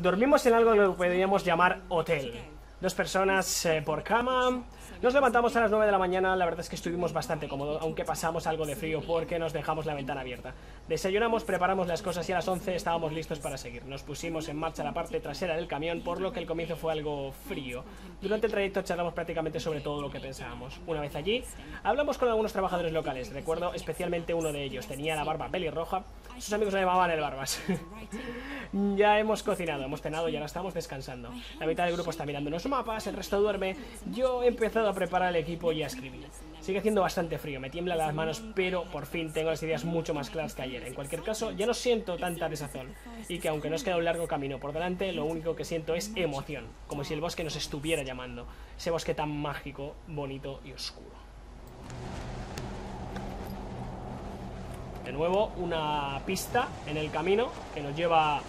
Dormimos en algo que podríamos llamar hotel. Dos personas eh, por cama. Nos levantamos a las 9 de la mañana, la verdad es que estuvimos bastante cómodos, aunque pasamos algo de frío porque nos dejamos la ventana abierta. Desayunamos, preparamos las cosas y a las 11 estábamos listos para seguir. Nos pusimos en marcha la parte trasera del camión, por lo que el comienzo fue algo frío. Durante el trayecto charlamos prácticamente sobre todo lo que pensábamos. Una vez allí, hablamos con algunos trabajadores locales. Recuerdo especialmente uno de ellos, tenía la barba pelirroja. Sus amigos le llamaban el Barbas. ya hemos cocinado, hemos cenado y ahora estamos descansando. La mitad del grupo está mirando los mapas, el resto duerme. Yo he empezado a preparar el equipo y a escribir. Sigue haciendo bastante frío, me tiemblan las manos, pero por fin tengo las ideas mucho más claras que ayer. En cualquier caso, ya no siento tanta desazón. Y que aunque nos queda un largo camino por delante, lo único que siento es emoción. Como si el bosque nos estuviera llamando. Ese bosque tan mágico, bonito y oscuro. De nuevo, una pista en el camino que nos lleva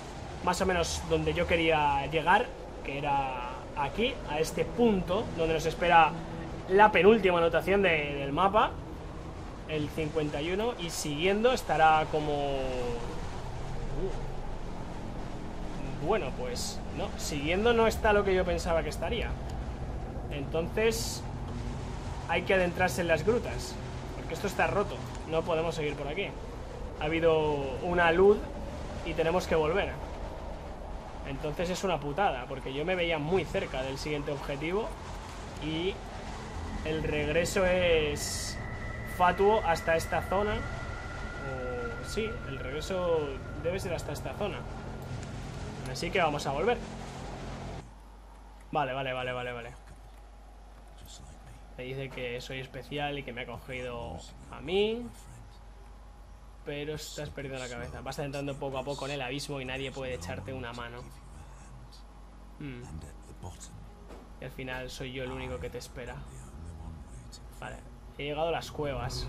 más o menos donde yo quería llegar, que era aquí, a este punto, donde nos espera la penúltima anotación del mapa, el 51, y siguiendo estará como... Uh. Bueno, pues no, siguiendo no está lo que yo pensaba que estaría. Entonces hay que adentrarse en las grutas, porque esto está roto, no podemos seguir por aquí ha habido una luz y tenemos que volver. Entonces es una putada, porque yo me veía muy cerca del siguiente objetivo y el regreso es fatuo hasta esta zona. O sí, el regreso debe ser hasta esta zona. Así que vamos a volver. Vale, vale, vale, vale, vale. Me dice que soy especial y que me ha cogido a mí pero estás perdiendo la cabeza. Vas entrando poco a poco en el abismo y nadie puede echarte una mano. Hmm. Y al final soy yo el único que te espera. Vale, he llegado a las cuevas.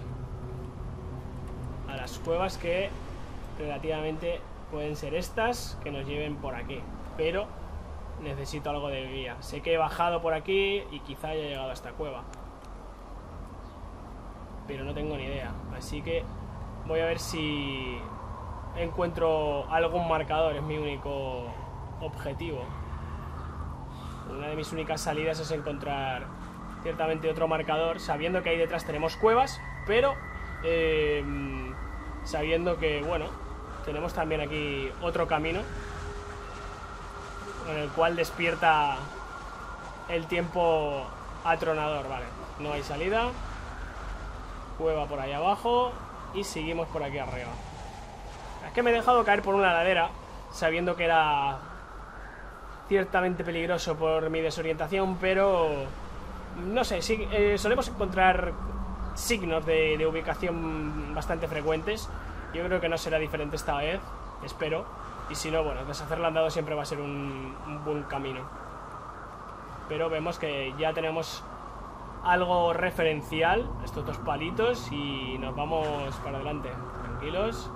A las cuevas que relativamente pueden ser estas que nos lleven por aquí. Pero necesito algo de guía. Sé que he bajado por aquí y quizá haya llegado a esta cueva. Pero no tengo ni idea. Así que Voy a ver si encuentro algún marcador, es mi único objetivo. Una de mis únicas salidas es encontrar ciertamente otro marcador, sabiendo que ahí detrás tenemos cuevas, pero eh, sabiendo que, bueno, tenemos también aquí otro camino en el cual despierta el tiempo atronador, vale. No hay salida. Cueva por ahí abajo. Y seguimos por aquí arriba. Es que me he dejado caer por una ladera, sabiendo que era ciertamente peligroso por mi desorientación, pero no sé, eh, solemos encontrar signos de, ubicación bastante frecuentes. Yo creo que no será diferente esta vez, espero. Y si no, bueno, deshacerlo andado siempre va a ser un buen camino. Pero vemos que ya tenemos algo referencial, estos dos palitos, y nos vamos para adelante, tranquilos,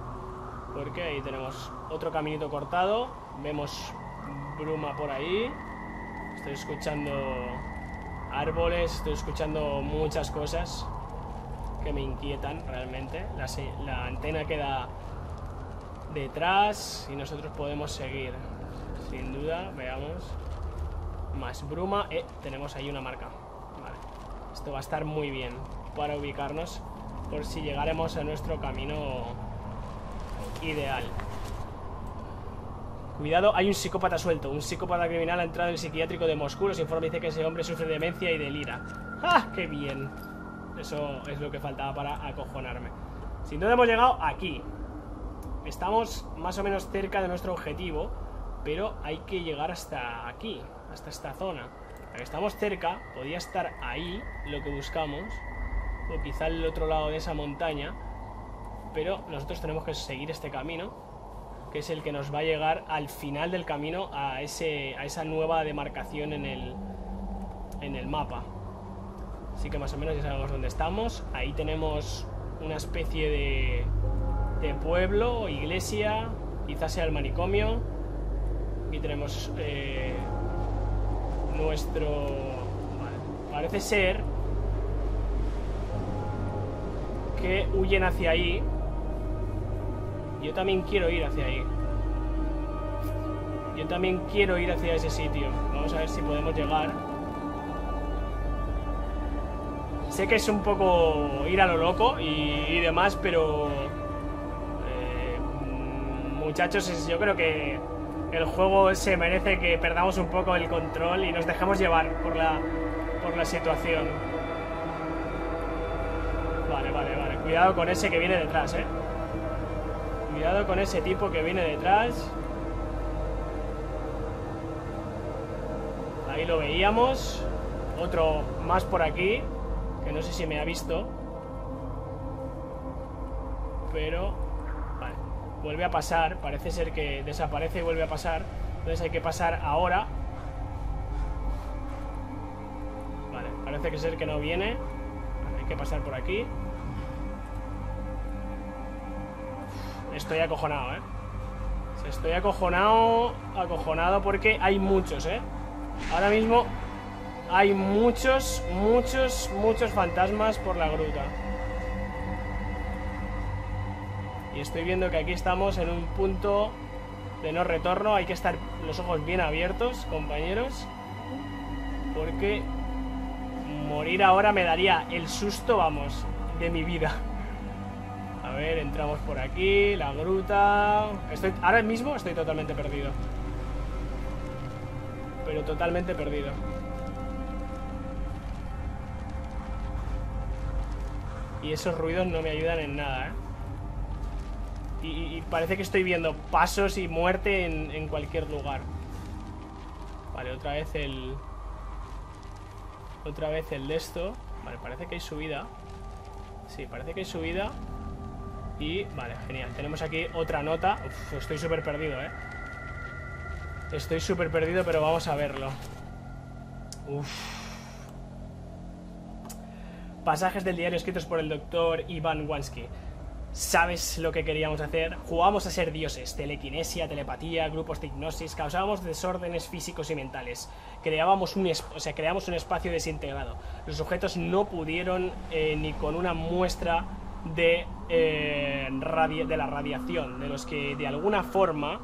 porque ahí tenemos otro caminito cortado, vemos bruma por ahí, estoy escuchando árboles, estoy escuchando muchas cosas que me inquietan realmente, la, antena queda detrás y nosotros podemos seguir, sin duda, veamos, más bruma, eh, tenemos ahí una marca. Va a estar muy bien para ubicarnos por si llegaremos a nuestro camino ideal. Cuidado, hay un psicópata suelto. Un psicópata criminal ha entrado en el psiquiátrico de Moscú. Los informes dice que ese hombre sufre demencia y delira. ¡Ah, qué bien! Eso es lo que faltaba para acojonarme. Sin duda hemos llegado aquí. Estamos más o menos cerca de nuestro objetivo, pero hay que llegar hasta aquí, hasta esta zona estamos cerca, podía estar ahí lo que buscamos, o quizá el otro lado de esa montaña, pero nosotros tenemos que seguir este camino, que es el que nos va a llegar al final del camino a, ese, a esa nueva demarcación en el, en el mapa. Así que más o menos ya sabemos dónde estamos. Ahí tenemos una especie de, de pueblo, iglesia, quizás sea el manicomio. Aquí tenemos eh, nuestro... parece ser que huyen hacia ahí. Yo también quiero ir hacia ahí. Yo también quiero ir hacia ese sitio. Vamos a ver si podemos llegar. Sé que es un poco ir a lo loco y, demás, pero... Eh, muchachos, yo creo que el juego se merece que perdamos un poco el control y nos dejemos llevar por la, por la situación. Vale, vale, vale. Cuidado con ese que viene detrás, eh. Cuidado con ese tipo que viene detrás. Ahí lo veíamos. Otro más por aquí. Que no sé si me ha visto. Pero... Vale. Vuelve a pasar. Parece ser que desaparece y vuelve a pasar. Entonces hay que pasar ahora. Vale. Parece que ser que no viene. hay que pasar por aquí. Estoy acojonado, ¿eh? Estoy acojonado, acojonado porque hay muchos, ¿eh? Ahora mismo hay muchos, muchos, muchos fantasmas por la gruta. Y estoy viendo que aquí estamos en un punto de no retorno. Hay que estar los ojos bien abiertos, compañeros. Porque morir ahora me daría el susto, vamos, de mi vida. A ver, entramos por aquí, la gruta... Estoy, ahora mismo estoy totalmente perdido. Pero totalmente perdido. Y esos ruidos no me ayudan en nada, ¿eh? Y, parece que estoy viendo pasos y muerte en, cualquier lugar. Vale, otra vez el... Otra vez el de esto. Vale, parece que hay subida. Sí, parece que hay subida. Y, vale, genial. Tenemos aquí otra nota. Uf, estoy súper perdido, ¿eh? Estoy súper perdido, pero vamos a verlo. Uf. Pasajes del diario escritos por el doctor Ivan Wansky. ¿Sabes lo que queríamos hacer? Jugábamos a ser dioses, telequinesia, telepatía, grupos de hipnosis, causábamos desórdenes físicos y mentales, creábamos un, o sea, un espacio desintegrado. Los objetos no pudieron eh, ni con una muestra de, eh, de la radiación, de los que de alguna forma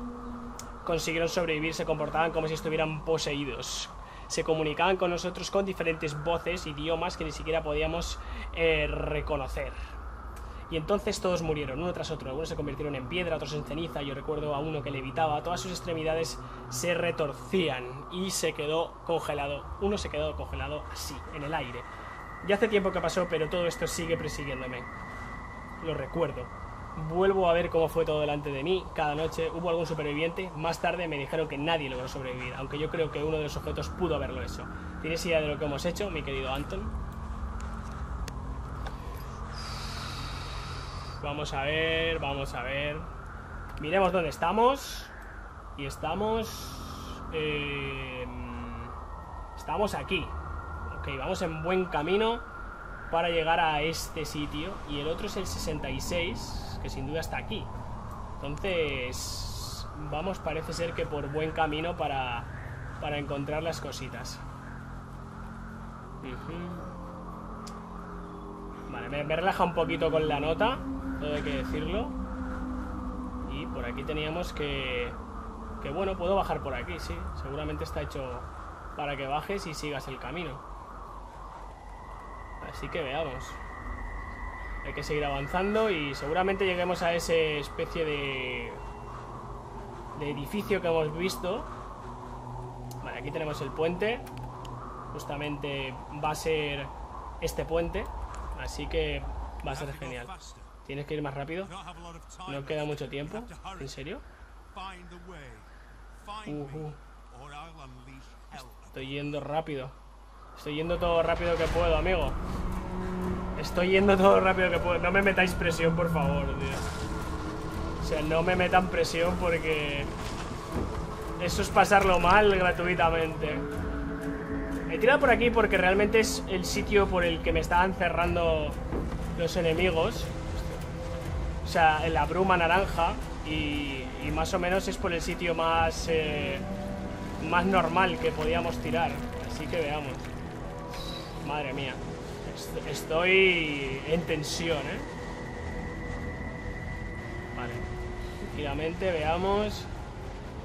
consiguieron sobrevivir, se comportaban como si estuvieran poseídos. Se comunicaban con nosotros con diferentes voces, idiomas que ni siquiera podíamos eh, reconocer. Y entonces todos murieron, uno tras otro. Algunos se convirtieron en piedra, otros en ceniza. Yo recuerdo a uno que levitaba. Todas sus extremidades se retorcían y se quedó congelado. Uno se quedó congelado así, en el aire. Ya hace tiempo que pasó, pero todo esto sigue persiguiéndome lo recuerdo. Vuelvo a ver cómo fue todo delante de mí. Cada noche hubo algún superviviente. Más tarde me dijeron que nadie logró sobrevivir, aunque yo creo que uno de los objetos pudo haberlo hecho. ¿Tienes idea de lo que hemos hecho, mi querido Anton? Vamos a ver, vamos a ver. Miremos dónde estamos. Y estamos... Eh, estamos aquí. Ok, vamos en buen camino para llegar a este sitio y el otro es el 66 que sin duda está aquí entonces vamos parece ser que por buen camino para, para encontrar las cositas vale, me, me relaja un poquito con la nota todo hay que decirlo y por aquí teníamos que que bueno, puedo bajar por aquí, sí seguramente está hecho para que bajes y sigas el camino Así que veamos. Hay que seguir avanzando y seguramente lleguemos a esa especie de, de edificio que hemos visto. Vale, aquí tenemos el puente. Justamente va a ser este puente. Así que va a ser genial. ¿Tienes que ir más rápido? No queda mucho tiempo. ¿En serio? Estoy yendo rápido. Estoy yendo todo rápido que puedo, amigo. Estoy yendo todo rápido que puedo. No me metáis presión, por favor, tío. O sea, no me metan presión porque... Eso es pasarlo mal gratuitamente. He tirado por aquí porque realmente es el sitio por el que me estaban cerrando los enemigos. Sea, en la bruma naranja. Y, más o menos es por el sitio más... Eh, más normal que podíamos tirar. Así que veamos. Madre mía. Estoy en tensión, ¿eh? Vale. Tranquilamente, veamos.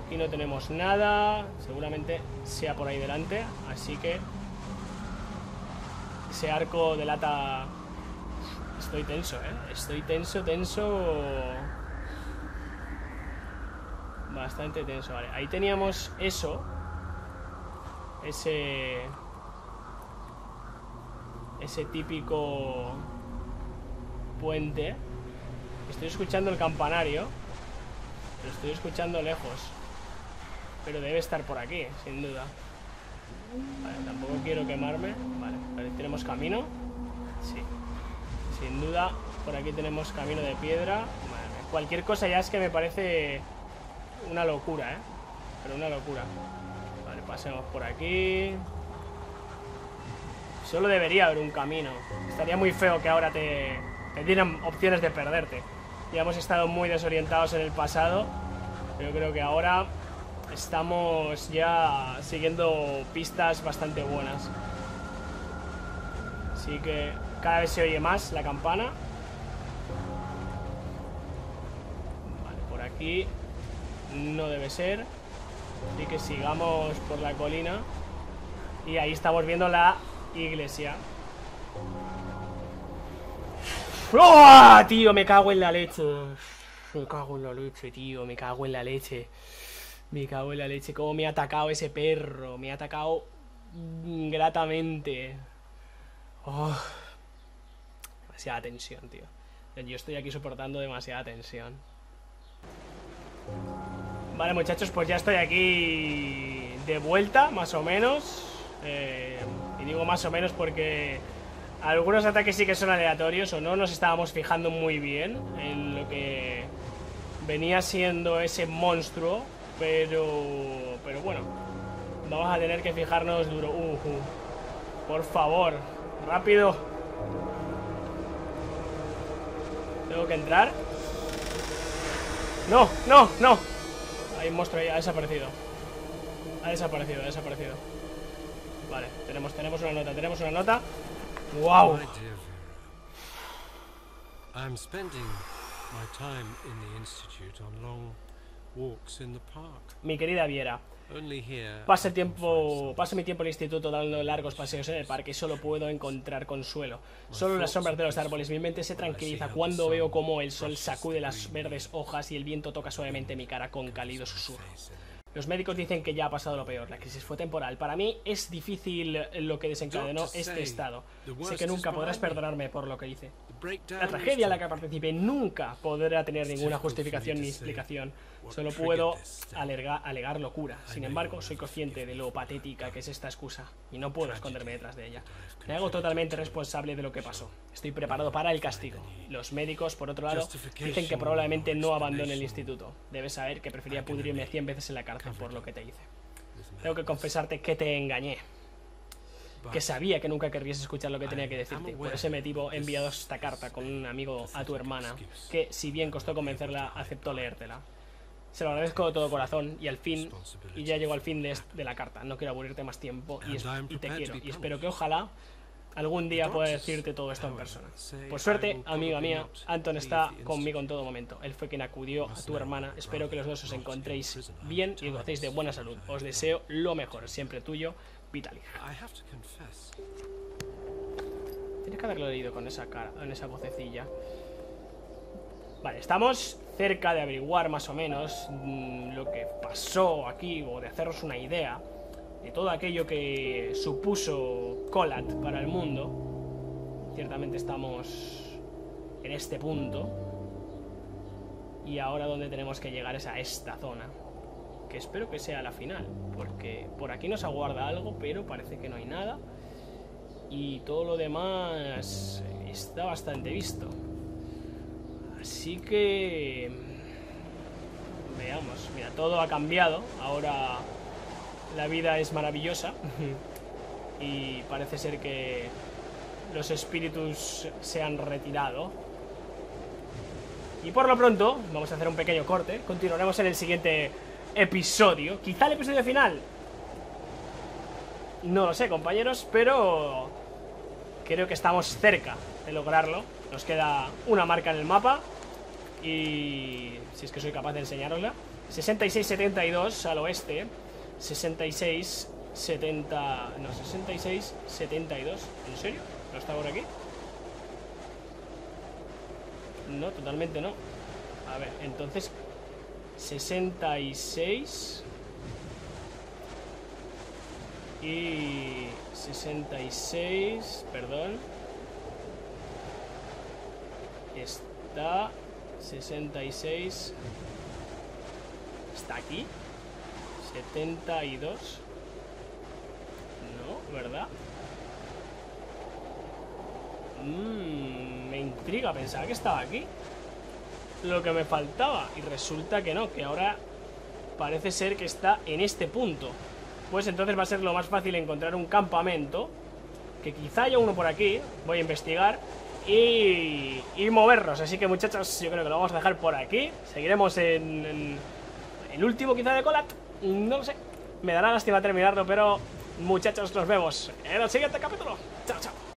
Aquí no tenemos nada. Seguramente sea por ahí delante. Así que... Ese arco delata... Estoy tenso, ¿eh? Estoy tenso, tenso... Bastante tenso, vale. Ahí teníamos eso. Ese... Ese típico... Puente. Estoy escuchando el campanario. Lo estoy escuchando lejos. Pero debe estar por aquí, sin duda. Vale, tampoco quiero quemarme. Vale, tenemos camino. Sí. Sin duda, por aquí tenemos camino de piedra. cualquier cosa ya es que me parece una locura, ¿eh? Pero una locura. Vale, pasemos por aquí. Solo debería haber un camino. Estaría muy feo que ahora te, te dieran opciones de perderte. Ya hemos estado muy desorientados en el pasado. Pero creo que ahora estamos ya siguiendo pistas bastante buenas. Así que cada vez se oye más la campana. Vale, por aquí no debe ser. Así que sigamos por la colina. Y ahí estamos viendo la iglesia. ¡Oh, tío! Me cago en la leche. Me cago en la leche, tío. Me cago en la leche. Me cago en la leche. Cómo me ha atacado ese perro. Me ha atacado gratamente. Oh. Demasiada tensión, tío. Yo estoy aquí soportando demasiada tensión. Vale, muchachos, pues ya estoy aquí de vuelta, más o menos. Eh, y digo más o menos porque algunos ataques sí que son aleatorios o no nos estábamos fijando muy bien en lo que venía siendo ese monstruo pero, pero bueno, vamos a tener que fijarnos duro. Uh, uh. Por favor, rápido. Tengo que entrar. No, no, no. Hay un monstruo ahí, ha desaparecido. Ha desaparecido, ha desaparecido. Vale, tenemos, tenemos una nota, tenemos una nota. ¡Wow! I'm spending my time in the institute on long mi querida Viera, Pase, tiempo, paso mi tiempo en el instituto dando largos paseos en el parque y solo puedo encontrar consuelo. Solo las sombras de los árboles. Mi mente se tranquiliza cuando veo cómo el sol sacude las verdes hojas y el viento toca suavemente mi cara con cálido susurro. Los médicos dicen que ya ha pasado lo peor, la crisis fue temporal. Para mí es difícil lo que desencadenó este estado. Sé que nunca podrás perdonarme por lo que hice. La tragedia en la que participé nunca podrá tener ninguna justificación ni explicación. Solo puedo alegar locura. Sin embargo, soy consciente de lo patética que es esta excusa y no puedo esconderme detrás de ella. Me hago totalmente responsable de lo que pasó. Estoy preparado para el castigo. Los médicos, por otro lado, dicen que probablemente no abandone el instituto. Debes saber que prefería pudrirme 100 veces en la cárcel por lo que te hice. Tengo que confesarte que te engañé que sabía que nunca querrías escuchar lo que tenía que decirte. Por ese motivo he enviado esta carta con un amigo a tu hermana, que si bien costó convencerla, aceptó leértela. Se lo agradezco de todo corazón y al fin, y ya llego al fin de, la carta. No quiero aburrirte más tiempo y, y te quiero. Y espero que ojalá algún día pueda decirte todo esto en persona. Por suerte, amiga mía, Anton está conmigo en todo momento. Él fue quien acudió a tu hermana. Espero que los dos os encontréis bien y gocéis de buena salud. Os deseo lo mejor. Siempre tuyo, Vitalik. Tienes que haberlo leído con esa cara, con esa vocecilla. Vale, estamos cerca de averiguar más o menos mm, lo que pasó aquí o de haceros una idea de todo aquello que supuso Colat para el mundo. Ciertamente estamos en este punto. Y ahora donde tenemos que llegar es a esta zona que espero que sea la final, porque por aquí nos aguarda algo, pero parece que no hay nada. Y todo lo demás está bastante visto. Así que... Veamos, mira, todo ha cambiado. Ahora la vida es maravillosa. y parece ser que los espíritus se han retirado. Y por lo pronto, vamos a hacer un pequeño corte. Continuaremos en el siguiente episodio. Quizá el episodio final. No lo sé, compañeros, pero creo que estamos cerca de lograrlo. Nos queda una marca en el mapa y si es que soy capaz de enseñarosla. 66-72 al oeste. 66 70... No, 66 72. ¿En serio? ¿No está por aquí? No, totalmente no. A ver, entonces 66 y 66, perdón. Está 66 está aquí. 72 No, ¿verdad? Mmm, me intriga, pensaba que estaba aquí. Lo que me faltaba Y resulta que no, que ahora Parece ser que está en este punto. Pues entonces va a ser lo más fácil Encontrar un campamento Que quizá haya uno por aquí. Voy a investigar y, movernos. Así que muchachos, yo creo que lo vamos a dejar por aquí. Seguiremos en, en el último quizá de Colat. No lo sé. Me dará lástima terminarlo, pero muchachos, nos vemos en el siguiente capítulo. Chao, chao